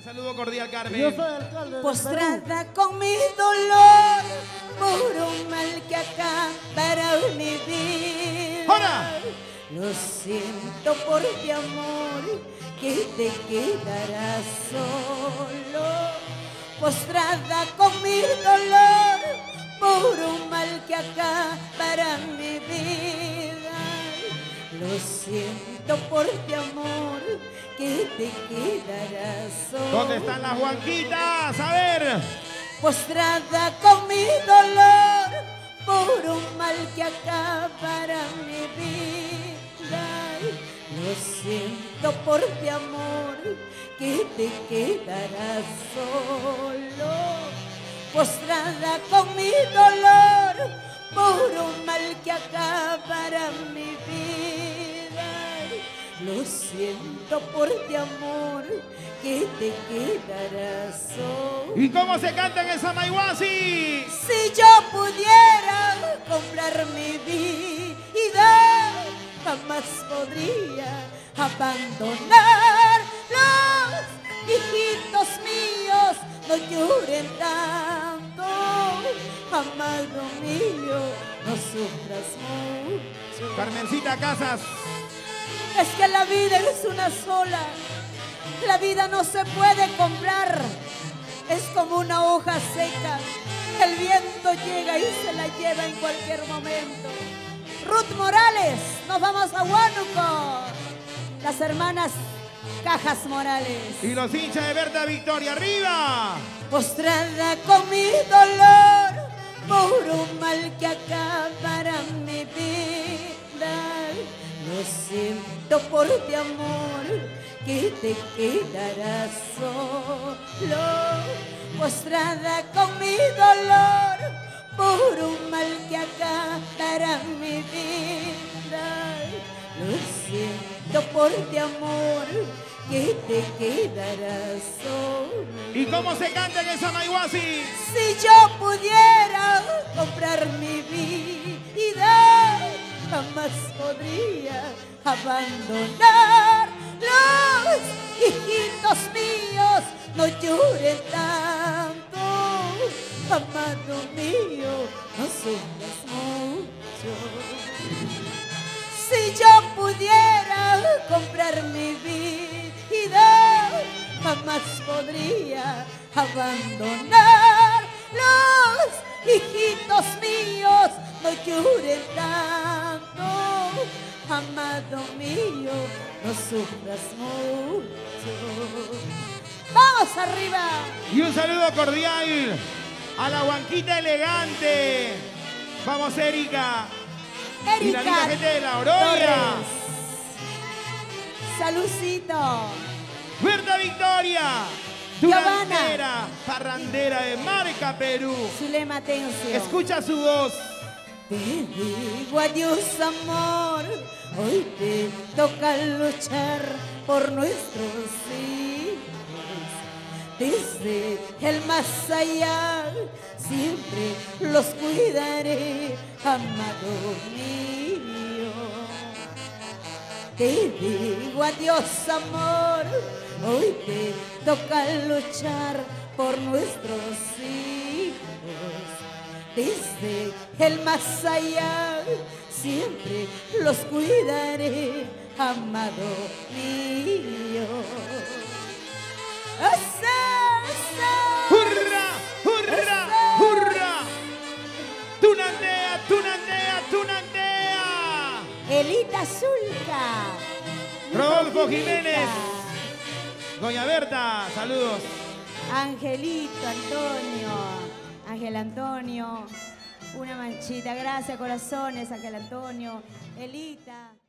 Un saludo cordial, Carmen. Yo soy alcalde de Postrada con mi dolor por un mal que acabará mi vida. ¡Ahora! Lo siento por ti, amor, que te quedarás solo. Postrada con mi dolor por un mal que acabará mi vida. Lo siento por ti, amor, que te quedarás solo. ¿Dónde están las Juanquitas? A ver. Postrada con mi dolor por un mal que acabará mi vida. Lo siento por ti, amor, que te quedarás solo. Postrada con mi dolor por un mal que acabará mi vida. Lo siento por ti, amor, que te quedarás solo. ¿Y cómo se canta en el Samaiguasi? Si yo pudiera comprar mi vida, jamás podría abandonar los hijitos míos. No lloren tanto, amado mío, no sufras mucho. Carmencita Casas. Es que la vida es una sola. La vida no se puede comprar. Es como una hoja seca. El viento llega y se la lleva en cualquier momento. Ruth Morales, nos vamos a Huánuco. Las hermanas Cajas Morales. Y los hinchas de Berta Victoria. ¡Arriba! Postrada con mi dolor por un mal que acabará mi vida. Lo siento por ti, amor, que te quedarás solo. Postrada con mi dolor por un mal que acabará mi vida. Lo siento por ti, amor, que te quedarás solo. ¿Y cómo se canta en el Samaiguasi? Si yo pudiera comprar mi vida, jamás podría abandonar los hijitos míos. No lloren tanto, amado mío, no sufras mucho. Si yo pudiera comprar mi vida, jamás podría abandonar los hijitos míos. No lloren tanto, amado mío, no sufras mucho. ¡Vamos arriba! Y un saludo cordial a la Juanquita elegante. Vamos, Erika. Y la linda Erika gente de la Aurora. Torres. Salucito. Berta Victoria. Durantera, parrandera de Marca Perú. Zulema Atencio. Escucha su voz. Te digo adiós, amor. Hoy te toca luchar por nuestros hijos. Desde el más allá, siempre los cuidaré, amado mío. Te digo adiós, amor. Hoy te toca luchar por nuestros hijos. Desde el más allá, siempre los cuidaré, amado mío. ¡Hurra! ¡Hurra! ¡Hurra! ¡Tunandea! ¡Tunandea! ¡Tunandea! Elita Zulca. Rodolfo Jiménez. Doña Berta, saludos. Angelito Antonio. Ángel Antonio. Una manchita. Gracias, corazones, Ángel Antonio. Elita.